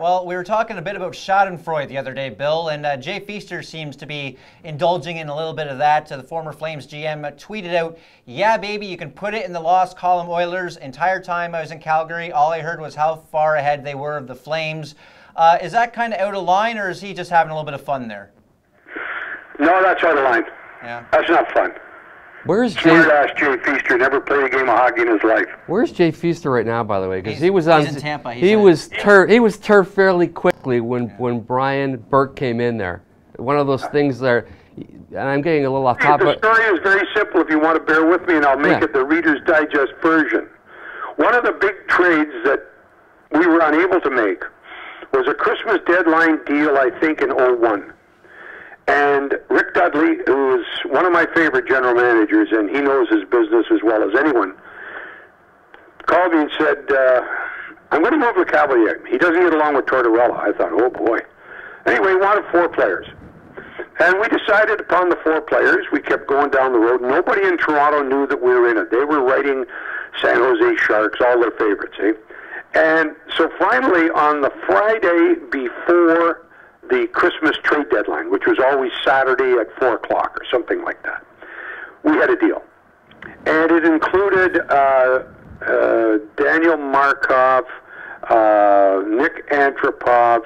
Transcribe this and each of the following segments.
Well, we were talking a bit about Schadenfreude the other day, Bill, and uh, Jay Feaster seems to be indulging in a little bit of that. Uh, the former Flames GM tweeted out, "Yeah, baby, you can put it in the lost column." Oilers. Entire time I was in Calgary, all I heard was how far ahead they were of the Flames. Uh, is that kind of out of line, or is he just having a little bit of fun there? No, that's out of line. Yeah. That's not fun. Where's Jay? Smart Jay Feaster never played a game of hockey in his life. Where's Jay Feaster right now, by the way? Because he was on. he's in Tampa. He's he in- was turf. He was turf fairly quickly when when Brian Burke came in there. One of those things there, and I'm getting a little off Hey, topic. the story is very simple if you want to bear with me, and I'll make Yeah. it the Reader's Digest version. One of the big trades that we were unable to make was a Christmas deadline deal, I think, in 01. And Rick Dudley, who is one of my favorite general managers, and he knows his business as well as anyone, called me and said, uh, I'm going to move with Cavalier. He doesn't get along with Tortorella. I thought, oh boy. Anyway, he wanted four players. And we decided upon the four players. We kept going down the road. Nobody in Toronto knew that we were in it. They were writing San Jose Sharks, all their favorites, eh? And so finally, on the Friday before the Christmas trade deadline, which was always Saturday at 4 o'clock or something like that, we had a deal. And it included uh, uh, Daniel Markov, uh, Nick Antropov,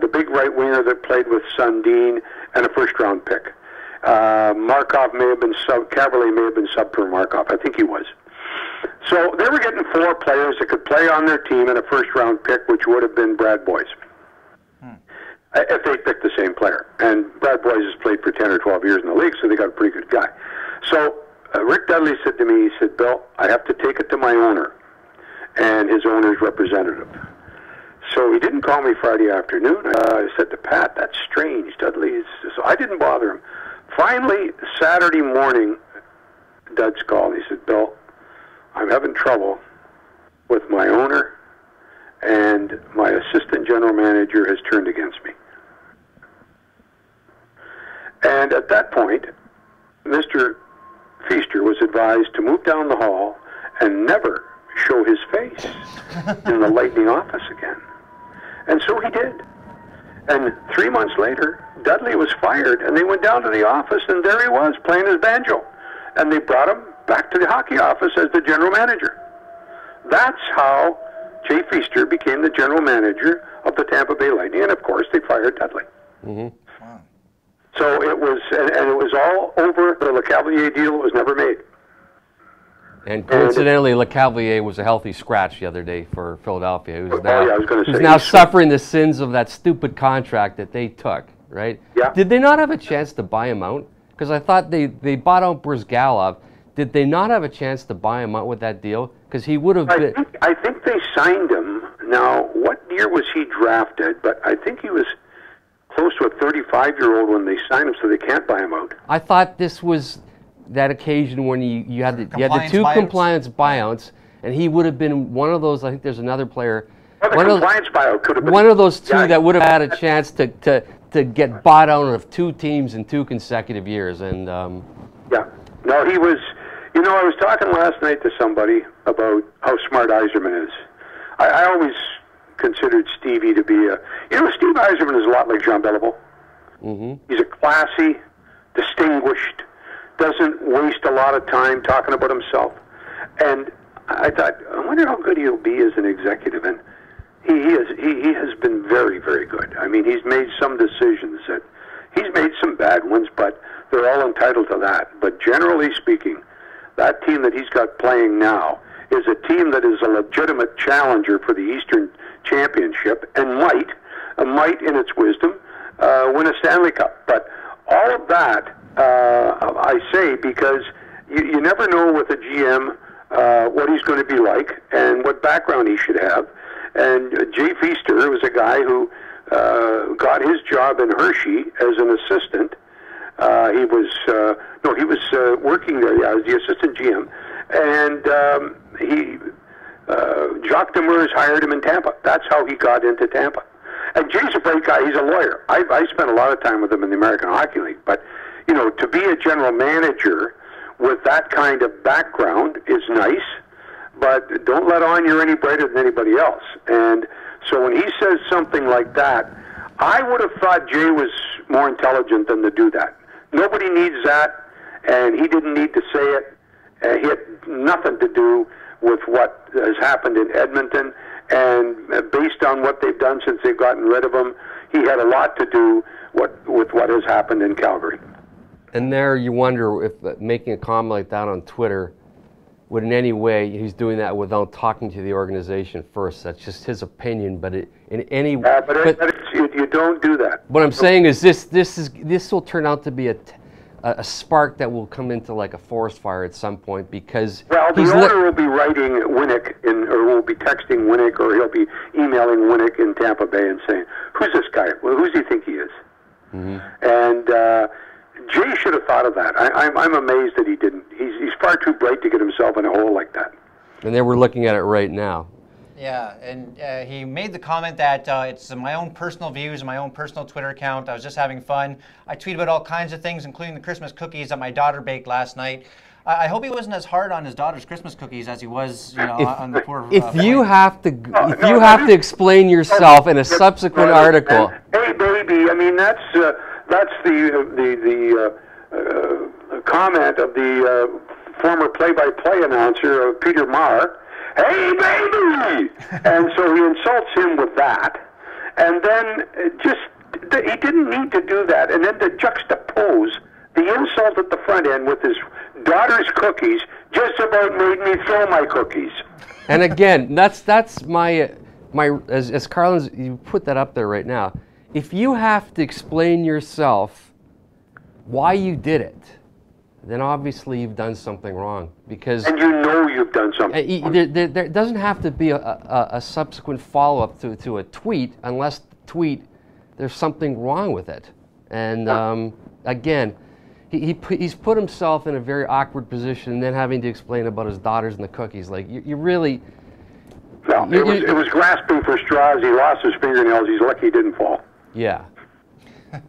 the big right winger that played with Sundin, and a first round pick. Uh, Markov may have been sub, Cavalier may have been sub for Markov. I think he was. So they were getting four players that could play on their team and a first round pick, which would have been Brad Boyes. If they picked the same player. And Brad Boyes has played for 10 or 12 years in the league, so they got a pretty good guy. So uh, Rick Dudley said to me, he said, Bill, I have to take it to my owner and his owner's representative. So he didn't call me Friday afternoon. Uh, I said to Pat, that's strange. Dudley. So I didn't bother him. Finally, Saturday morning, Dud's called. He said, Bill, I'm having trouble with my owner, and my assistant general manager has turned against me. And at that point, Mr. Feaster was advised to move down the hall and never show his face in the Lightning office again. And so he did. And three months later, Dudley was fired, and they went down to the office, and there he was playing his banjo. And they brought him back to the hockey office as the general manager. That's how Jay Feaster became the general manager of the Tampa Bay Lightning, and of course, they fired Dudley. Mm-hmm. So it was, and, and it was all over the Lecavalier deal. Was never made. And coincidentally, Lecavalier was a healthy scratch the other day for Philadelphia. Who's Oh, now, yeah, I was gonna who's say, now suffering the sins of that stupid contract that they took, right? Yeah. Did they not have a chance to buy him out? Because I thought they, they bought out Bryzgalov. Did they not have a chance to buy him out with that deal? Because he would have been. think, I think they signed him. Now, what year was he drafted? But I think he was close to a 35 year old when they sign him, so they can't buy him out. I thought this was that occasion when you, you had the, you had the two buyouts? compliance buyouts, and he would have been one of those. I think there's another player. Well, the one of- compliance buyout could have been one of those two Yeah, that would have had a chance to, to, to get bought out of two teams in two consecutive years. And um, Yeah. No, he was. You know, I was talking last night to somebody about how smart Yzerman is. I, I always considered Stevie to be a. You know, Steve Yzerman is a lot like Jean Beliveau. hmm He's a classy, distinguished, doesn't waste a lot of time talking about himself. And I thought, I wonder how good he'll be as an executive. And he, he, is, he, he has been very, very good. I mean, he's made some decisions that he's made some bad ones, but they're all entitled to that. But generally speaking, that team that he's got playing now is a team that is a legitimate challenger for the Eastern Championship and might, uh, might in its wisdom, uh, win a Stanley Cup. But all of that, uh, I say, because you, you never know with a GM uh, what he's going to be like and what background he should have. And Jay Feaster was a guy who uh, got his job in Hershey as an assistant. Uh, he was uh, no, he was uh, working there. Yeah, as the assistant GM, and um, he uh, Jacques Demers hired him in Tampa. That's how he got into Tampa. And Jay's a great guy. He's a lawyer. I, I spent a lot of time with him in the American Hockey League. But you know, to be a general manager with that kind of background is nice. But don't let on you're any brighter than anybody else. And So when he says something like that, I would have thought Jay was more intelligent than to do that. Nobody needs that, and he didn't need to say it. Uh, he had nothing to do with what has happened in Edmonton, and based on what they've done since they've gotten rid of him, he had a lot to do what, with what has happened in Calgary. And there you wonder if making a comment like that on Twitter would in any way, he's doing that without talking to the organization first. That's just his opinion, but it, in any way. Uh, but, but, but you, you, don't do that. What I'm saying is this, this, is, this will turn out to be a, a spark that will come into like a forest fire at some point because well, the owner will be writing Vinik in, or will be texting Vinik, or he'll be emailing Vinik in Tampa Bay and saying, "Who's this guy? Well, who does he think he is?" Mm-hmm. And uh, Jay should have thought of that. I, I'm, I'm amazed that he didn't. He's, he's far too bright to get himself in a hole like that. And then we're looking at it right now. Yeah, and uh, he made the comment that uh, it's my own personal views, my own personal Twitter account. I was just having fun. I tweet about all kinds of things, including the Christmas cookies that my daughter baked last night. I hope he wasn't as hard on his daughter's Christmas cookies as he was, you know, if, on the poor. If uh, you have to, if you have to explain yourself in a subsequent article. Hey, baby! I mean, that's uh, that's the the the uh, uh, comment of the uh, former play-by-play announcer Peter Maher. Hey, baby! and so he insults him with that, and then uh, just he didn't need to do that, and then to juxtapose the insult at the front end with his daughter's cookies just about made me throw my cookies. And again, that's that's my uh, my as as Carlin's you put that up there right now if you have to explain yourself why you did it, then obviously you've done something wrong because and you know you've done something. Uh, there, there, there doesn't have to be a, a, a subsequent follow-up to, to a tweet unless the tweet there's something wrong with it. And um, again, he, he he's put himself in a very awkward position, and then having to explain about his daughters and the cookies. Like you, you really. No, you, it was it was grasping for straws. He lost his fingernails. He's lucky he didn't fall. Yeah.